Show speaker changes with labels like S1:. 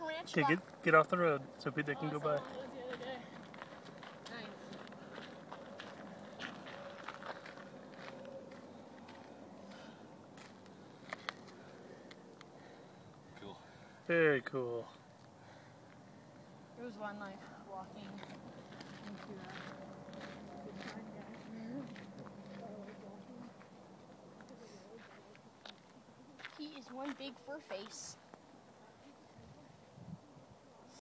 S1: tarantula.
S2: Okay, get get off the road so they can
S1: Oh,
S2: go by.
S3: Cool.
S2: Very cool.
S1: There was one like walking into a He is one big fur face.